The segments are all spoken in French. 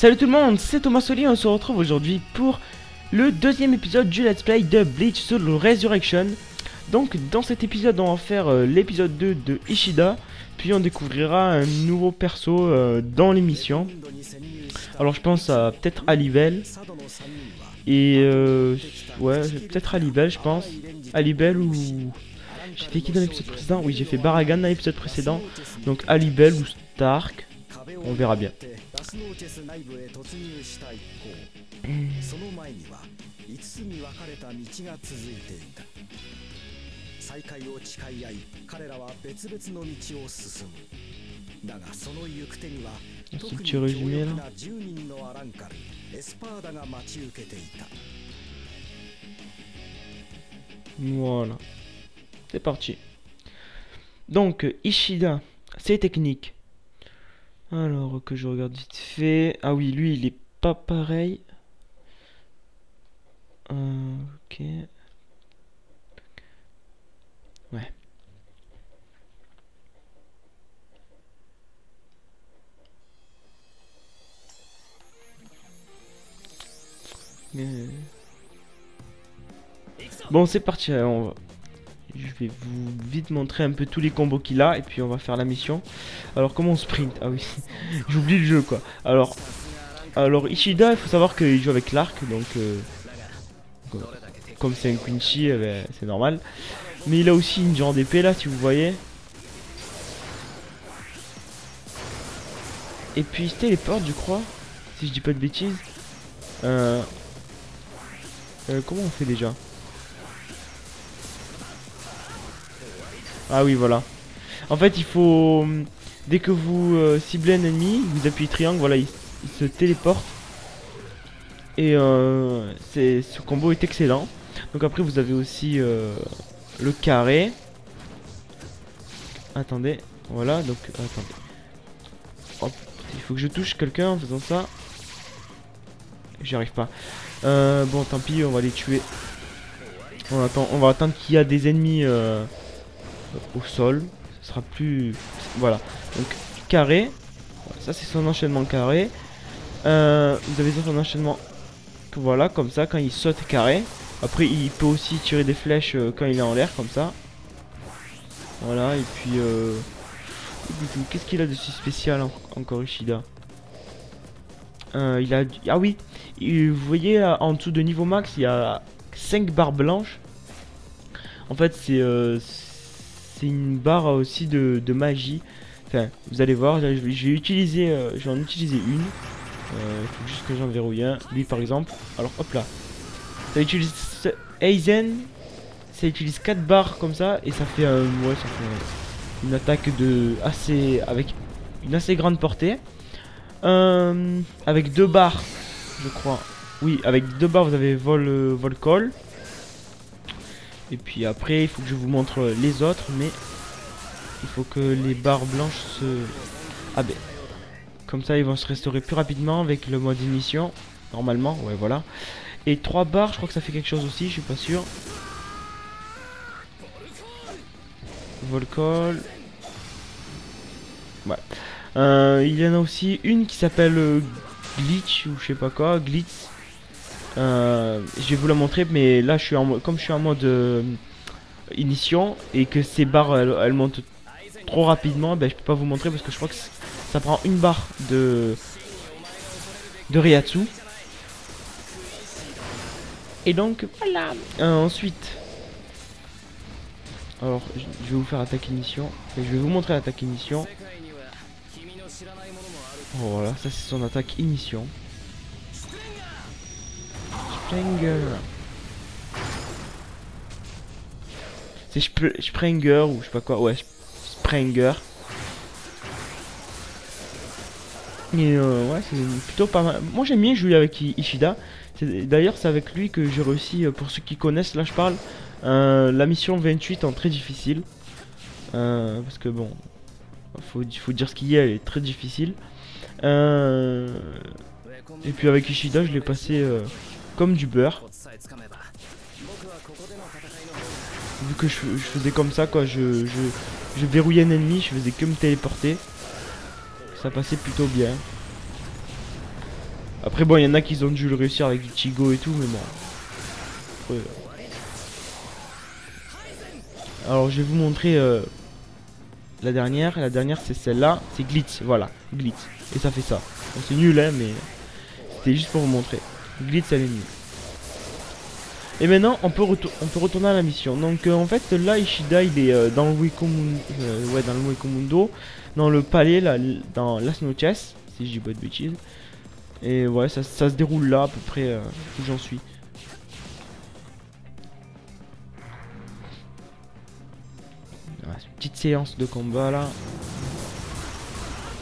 Salut tout le monde, c'est Thomas Soli on se retrouve aujourd'hui pour le deuxième épisode du Let's Play de Bleach Soul Resurrection. Donc dans cet épisode on va faire euh, l'épisode 2 de Ishida, puis on découvrira un nouveau perso euh, dans l'émission. Alors je pense à peut-être Alibel, et euh, ouais peut-être Alibel je pense, Alibel ou... J'ai fait qui dans l'épisode précédent? Oui j'ai fait Baragan dans l'épisode précédent, donc Alibel ou Stark, on verra bien. スノーチェス内部へ突入した一方その前には5つに分かれた道が続いていた再会を誓い合い彼らは別々の道を進むだがその行く手には特に強力な10人のアランカルエスパーダが待ち受けていた Voilà. C'est parti. Donc, Ishida, ses techniques. Alors que je regarde vite fait. Ah oui, lui il est pas pareil. Euh, ok. Ouais. Bon, c'est parti. On va... Je vais vous vite montrer un peu tous les combos qu'il a et puis on va faire la mission. Alors comment on sprint? Ah oui, j'oublie le jeu quoi. Alors, alors Ishida, il faut savoir qu'il joue avec l'arc donc euh, comme c'est un Quincy, eh ben, c'est normal. Mais il a aussi une genre d'épée là si vous voyez. Et puis il se téléporte je crois, si je dis pas de bêtises. Euh, euh, comment on fait déjà? Ah oui, voilà. En fait, il faut... Dès que vous euh, ciblez un ennemi, vous appuyez triangle, voilà, il, se téléporte. Et euh, ce combo est excellent. Donc après, vous avez aussi euh, le carré. Attendez, voilà, donc attendez. il faut que je touche quelqu'un en faisant ça. J'y arrive pas. bon, tant pis, on va les tuer. On, attend, on va attendre qu'il y a des ennemis au sol. Ce sera plus... Voilà. Donc, carré. Ça, c'est son enchaînement carré. Euh, vous avez son enchaînement... Voilà, comme ça, quand il saute carré. Après, il peut aussi tirer des flèches euh, quand il est en l'air, comme ça. Voilà, et puis... Euh... Qu'est-ce qu'il a de si spécial encore Ishida? Il a... Ah oui, vous voyez en dessous de niveau max, il y a 5 barres blanches. En fait, c'est c'est une barre aussi de, magie. Enfin, vous allez voir, je vais utiliser, euh, j'en utilisé une. Euh, faut juste que j'en verrouille un. Lui par exemple. Alors hop là. Ça utilise Aizen. Ça utilise 4 barres comme ça et ça fait, une attaque de assez avec une assez grande portée. Euh, avec deux barres, je crois. Oui, avec deux barres vous avez vol, vol call. Et puis après, il faut que je vous montre les autres, mais il faut que les barres blanches se... Ah ben, comme ça ils vont se restaurer plus rapidement avec le mode émission, normalement, ouais voilà. Et trois barres, je crois que ça fait quelque chose aussi, je suis pas sûr. Volcol. Ouais. Euh, il y en a aussi une qui s'appelle euh, Glitch ou je sais pas quoi, Glitz. Euh, je vais vous la montrer, mais là, je suis en comme je suis en mode euh, initiation et que ces barres elles, montent trop rapidement, ben, je peux pas vous montrer parce que je crois que ça prend une barre de de Ryatsu. Et donc voilà. Euh, ensuite, alors je vais vous faire attaque initiation. Et je vais vous montrer l'attaque initiation. voilà, ça c'est son attaque initiation. Sprenger. C'est Sprenger ou je sais pas quoi. Ouais, Sprenger. Et euh, ouais, c'est plutôt pas mal. Moi j'aime bien jouer avec Ishida. D'ailleurs, c'est avec lui que j'ai réussi, euh, pour ceux qui connaissent, là je parle, euh, la mission 28 en très difficile. parce que bon, faut, faut dire ce qu'il y a, elle est très difficile. et puis avec Ishida, je l'ai passé comme du beurre. Vu que je, faisais comme ça, quoi, je, je, verrouillais un ennemi, je faisais que me téléporter. Ça passait plutôt bien. Après, bon, il y en a qui ont dû le réussir avec Ichigo et tout, mais bon. Euh. Alors, je vais vous montrer euh, la dernière. La dernière, c'est celle-là. C'est Glitz, voilà. Glitz. Et ça fait ça. C'est nul, hein, mais c'était juste pour vous montrer. Glitz, est nulle. Et maintenant, on peut, on peut retourner à la mission. Donc, euh, en fait, là, Ishida, il est euh, dans le Wikomundo, ouais, dans le Wikomundo, dans le palais, là, dans Las Noches, si je dis pas de bêtises. Et ouais, ça, se déroule là, à peu près, euh, où j'en suis. Petite séance de combat, là.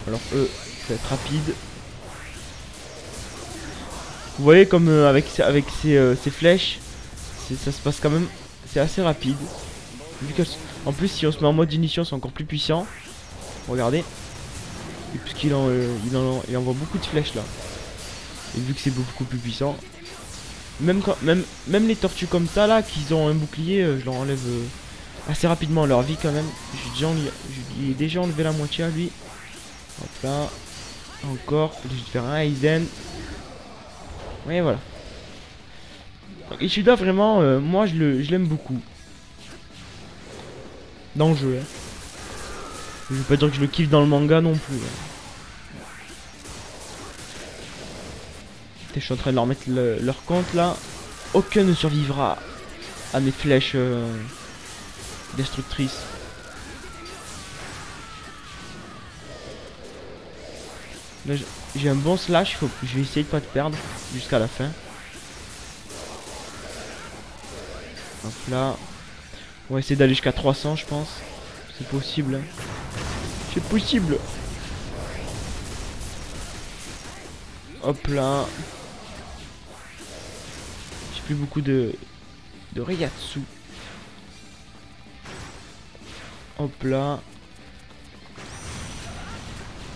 Alors, eux, ça va être rapide. Vous voyez comme euh, avec, avec euh, flèches, ça se passe quand même, c'est assez rapide. En plus, si on se met en mode ignition, c'est encore plus puissant. Regardez. Puisqu'il en, euh, il en, il envoie beaucoup de flèches là. Et vu que c'est beaucoup plus puissant. Même, quand, même, même les tortues comme ça là, qui ont un bouclier, euh, je leur enlève assez rapidement leur vie quand même. J'ai déjà, déjà enlevé la moitié à lui. Hop là. Encore. Je vais faire un Aizen. Ouais, voilà. Donc, Ishida, vraiment, euh, moi, je l'aime beaucoup. Dans le jeu, hein. Je vais pas dire que je le kiffe dans le manga non plus. hein. Je suis en train de leur mettre le- leur compte là. Aucun ne survivra à mes flèches euh, destructrices. J'ai un bon slash, faut, je vais essayer de pas te perdre jusqu'à la fin. Hop là. On va essayer d'aller jusqu'à 300 je pense. C'est possible. hein. C'est possible. Hop là. J'ai plus beaucoup de de Reiatsu. Hop là.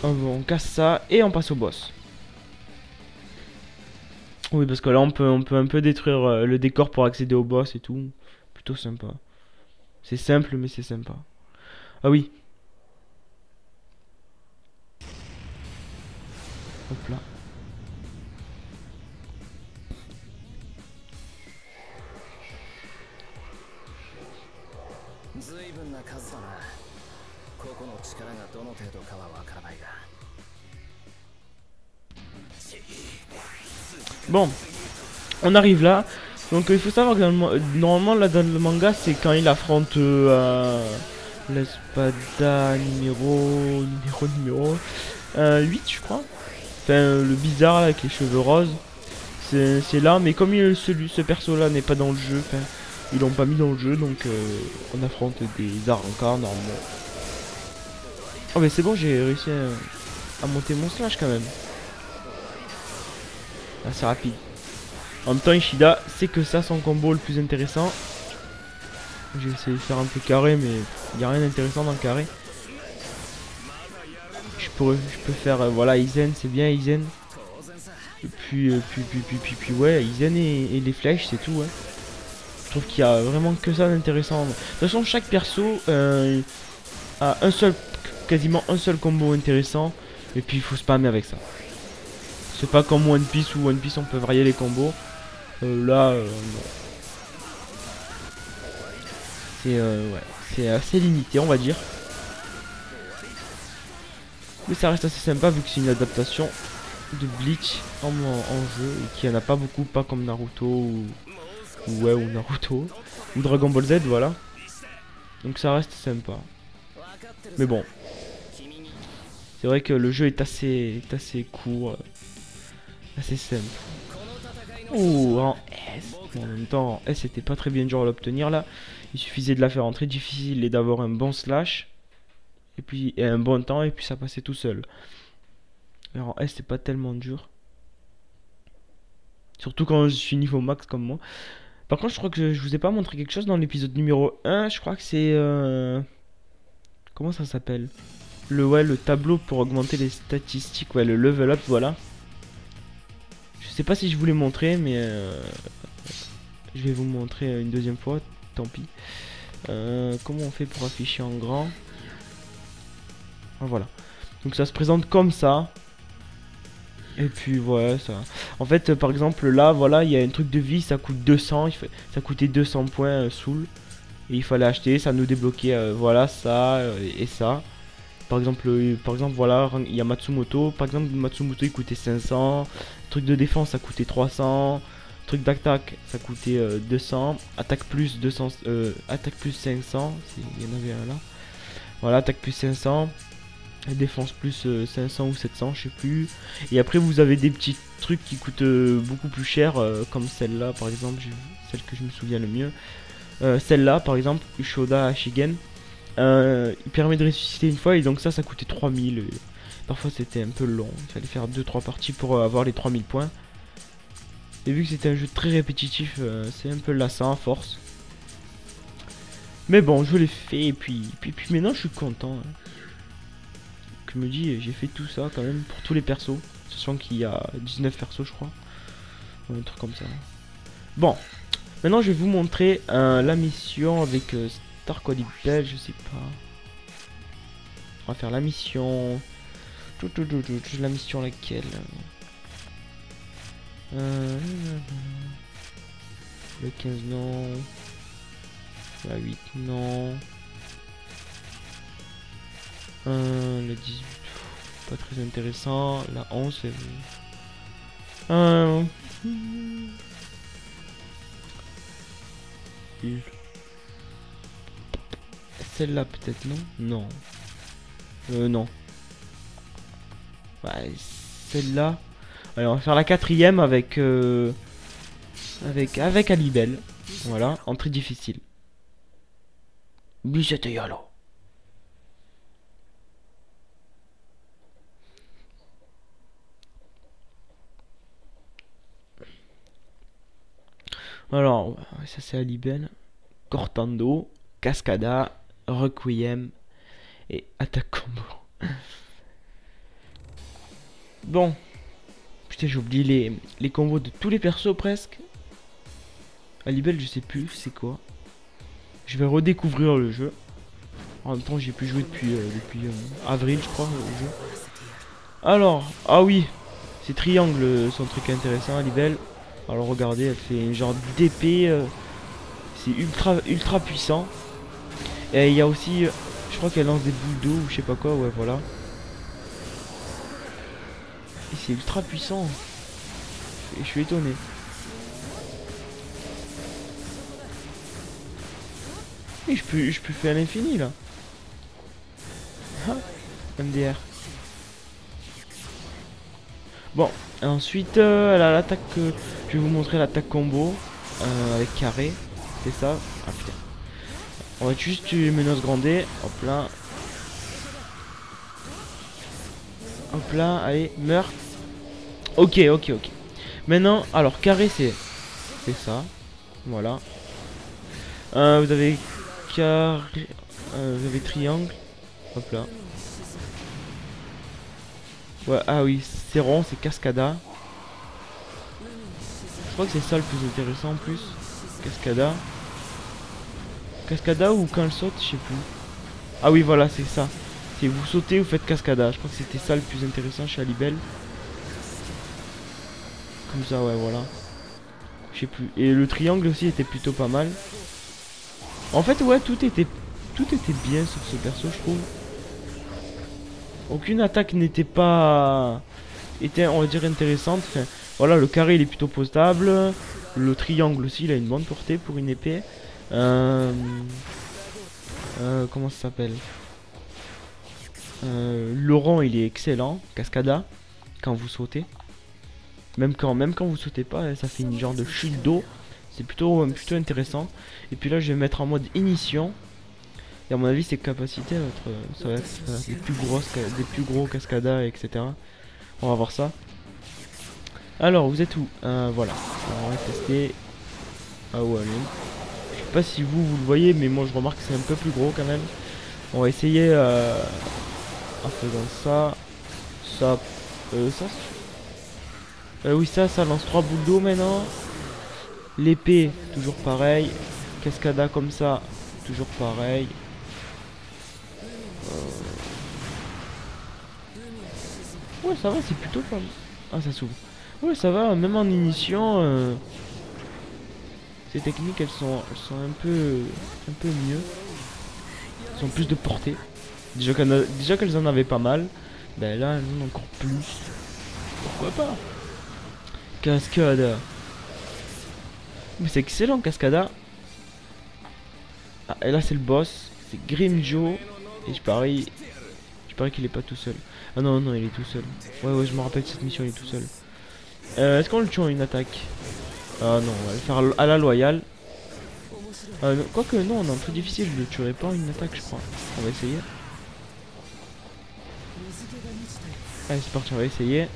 On casse ça et on passe au boss. Oui, parce que là on peut on peut un peu détruire euh, le décor pour accéder au boss et tout. Plutôt sympa. C'est simple mais c'est sympa. Ah oui. On arrive là. Donc euh, il faut savoir que euh, normalement là dans le manga c'est quand il affronte euh, l'espada numéro numéro numéro euh, 8 je crois. Enfin euh, le bizarre là avec les cheveux roses. C'est là mais comme il, celui, ce perso là n'est pas dans le jeu, enfin ils l'ont pas mis dans le jeu donc euh, on affronte des Arrancars normalement. Oh mais c'est bon j'ai réussi à, monter mon slash quand même. Là c'est rapide. En même temps, Ishida, c'est que ça son combo le plus intéressant. J'ai essayé de faire un peu carré, mais il n'y a rien d'intéressant dans le carré. Je peux, faire, euh, voilà, Izen, c'est bien Izen. Et puis, euh, puis, puis, puis, puis, puis, ouais, Izen et, les flèches, c'est tout. Hein. Je trouve qu'il y a vraiment que ça d'intéressant. De toute façon, chaque perso euh, a un seul, quasiment un seul combo intéressant. Et puis, il faut spammer avec ça. C'est pas comme One Piece où One Piece on peut varier les combos là, euh, euh, C'est assez limité, on va dire. Mais ça reste assez sympa vu que c'est une adaptation de Bleach en, jeu et qu'il n'y en a pas beaucoup, pas comme Naruto ou, ou, Naruto ou Dragon Ball Z, voilà. Donc ça reste sympa. Mais bon, c'est vrai que le jeu est assez court, euh, assez simple. Ouh, en S. en même temps, en S, c'était pas très bien dur à l'obtenir là. Il suffisait de la faire entrer difficile et d'avoir un bon slash. Et puis un bon temps, et puis ça passait tout seul. Alors en S, c'était pas tellement dur. Surtout quand je suis niveau max comme moi. Par contre, je crois que je, vous ai pas montré quelque chose dans l'épisode numéro 1. Je crois que c'est. Euh, comment ça s'appelle? Le, ouais, le tableau pour augmenter les statistiques. Ouais, le level up, voilà. Je sais pas si je vous l'ai montré, mais euh, je vais vous montrer une deuxième fois. Tant pis. Euh, comment on fait pour afficher en grand? Ah, Voilà. Donc ça se présente comme ça. Et puis voilà ça. En fait euh, par exemple là voilà il y a un truc de vie ça coûte 200 il fait, ça coûtait 200 points euh, soul et il fallait acheter ça nous débloquait voilà ça et ça. Par exemple par exemple voilà il y a Matsumoto par exemple Matsumoto il coûtait 500 truc de défense ça coûtait 300 truc d'attaque ça coûtait euh, 200 attaque plus 200 euh, attaque plus 500 si il y en avait un là. Voilà attaque plus 500 et défense plus euh, 500 ou 700 je sais plus et après vous avez des petits trucs qui coûtent euh, beaucoup plus cher euh, comme celle-là par exemple, celle que je me souviens le mieux. Euh, celle-là par exemple, Ushoda Hashigen. Euh, il permet de ressusciter une fois et donc ça ça coûtait 3000. Parfois c'était un peu long, il fallait faire 2-3 parties pour euh, avoir les 3000 points. Et vu que c'était un jeu très répétitif, euh, c'est un peu lassant à force. Mais bon, je l'ai fait et puis, puis, maintenant je suis content. hein. Je me dis, j'ai fait tout ça quand même pour tous les persos. Sachant qu'il y a 19 persos, je crois. Un truc comme ça. Bon, maintenant je vais vous montrer euh, la mission avec euh, Star Cody Bell, je sais pas. On va faire la mission. La mission laquelle euh... Le 15 non. La 8 non. Euh, le 18 pff, pas très intéressant. La 11 c'est... Euh... Celle-là peut-être non? Non. Euh non. Ouais, celle-là. Allez, on va faire la quatrième avec euh, avec Alibel. Voilà, entrée difficile. Bisette Yalo. Alors, ça c'est Alibel. Cortando, Cascada, Requiem et Attaque Combo. Bon. Putain, j'ai oublié les, les combos de tous les persos presque. Alibel, je sais plus c'est quoi. Je vais redécouvrir le jeu. En même temps, j'ai pu jouer depuis, euh, depuis euh, avril, je crois. Alors, ah oui, c'est triangle son truc intéressant, Alibel. Alors regardez, elle fait genre d'épée. euh, c'est ultra ultra puissant. Et il y a aussi, je crois qu'elle lance des boules d'eau ou je sais pas quoi, ouais voilà. C'est ultra puissant. Et je suis étonné. Et je peux, je peux faire l'infini là. Ah, MDR. Bon, ensuite euh, l'attaque. euh, je vais vous montrer l'attaque combo euh, avec carré. C'est ça. Ah putain. On va juste tuer menace grandée. Hop là. Hop là, allez, meurs. Ok, ok, ok. Maintenant, alors carré c'est ça. Voilà. Euh, vous avez carré, euh, vous avez triangle. Hop là. Ah oui, c'est rond, c'est cascada. Je crois que c'est ça le plus intéressant en plus. Cascada. Cascada ou quand elle saute, je sais plus. Ah oui, voilà, c'est ça. C'est vous sautez, vous faites cascada. Je crois que c'était ça le plus intéressant chez Alibel. Ça, ouais, voilà. Je sais plus. Et le triangle aussi était plutôt pas mal. En fait, ouais, tout était, tout était bien sur ce perso, je trouve. Aucune attaque n'était pas, était, on va dire, intéressante. Voilà, le carré il est plutôt potable. Le triangle aussi, il a une bonne portée pour une épée. Euh, euh, comment ça s'appelle? Euh, Laurent, il est excellent. Cascada, quand vous sautez. Même quand, même quand vous sautez pas, ça fait une genre de chute d'eau. C'est plutôt, plutôt intéressant. Et puis là, je vais mettre en mode ignition. Et à mon avis, ses capacités, vont être, euh, ça va être euh, des plus grosses, des plus gros cascadas, etc. On va voir ça. Alors, vous êtes où? Euh, Voilà. On va tester. Ah ouais. Je sais pas si vous, vous le voyez, mais moi, je remarque que c'est un peu plus gros quand même. On va essayer euh, en faisant ça. Ça. Euh, ça. Euh, oui, ça, ça lance trois boules d'eau maintenant. L'épée, toujours pareil. Cascada comme ça, toujours pareil. Euh. Ouais, ça va, c'est plutôt pas. Ah, ça s'ouvre. Ouais, ça va, même en initiant, euh, ces techniques, elles sont, elles sont un peu, un peu mieux. Elles ont plus de portée. Déjà qu'elles a- déjà qu'elles en avaient pas mal, ben là, elles en ont encore plus. Pourquoi pas? Cascada. Mais c'est excellent, Cascada. Ah, et là, c'est le boss. C'est Grim Joe. Et je parie, je parie qu'il est pas tout seul. Ah non, non, il est tout seul. Ouais, ouais, je me rappelle cette mission, il est tout seul. Euh, Est-ce qu'on le tue en une attaque? Ah non, on va le faire à la loyale. Euh, Quoique, non, on est un peu difficile, je le tuerai pas en une attaque, je crois. On va essayer. Allez, c'est parti, on va essayer.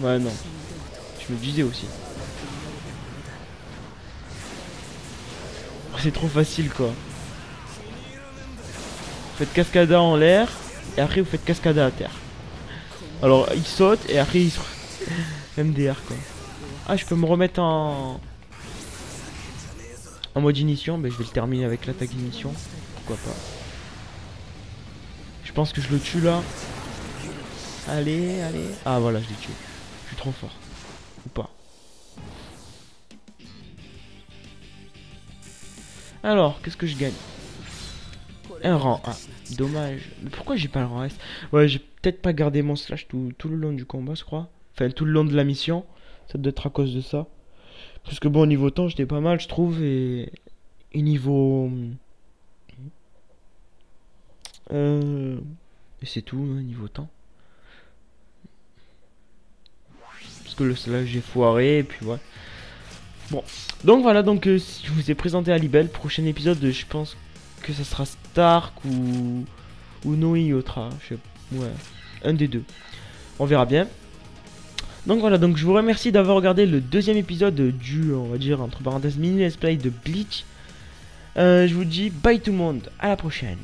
Ouais, non. Je me disais aussi. Oh, C'est trop facile, quoi. Vous faites cascada en l'air, et après vous faites cascada à terre. Alors, il saute, et après il se... MDR, quoi. Ah, je peux me remettre en... En mode ignition, ben, je vais le terminer avec l'attaque ignition. Pourquoi pas. Je pense que je le tue là. Allez, allez. Ah voilà, je l'ai tué. Je suis trop fort. Ou pas. Alors, qu'est-ce que je gagne? Un rang A. Dommage. Mais pourquoi j'ai pas le rang S? Ouais, j'ai peut-être pas gardé mon slash tout, le long du combat, je crois. Enfin, tout le long de la mission. Ça doit être à cause de ça. Parce que bon, au niveau temps, j'étais pas mal, je trouve. Et, et niveau... Euh... Et c'est tout, hein, niveau temps. Parce que le slash j'ai foiré, et puis ouais. Bon, donc voilà, donc euh, si je vous ai présenté Alibel, prochain épisode, je pense que ça sera Stark ou ou Noi Otra, je sais, ouais, un des deux. On verra bien. Donc voilà, donc je vous remercie d'avoir regardé le deuxième épisode du, on va dire entre parenthèses, mini let's play de Bleach. Euh, je vous dis bye tout le monde, à la prochaine.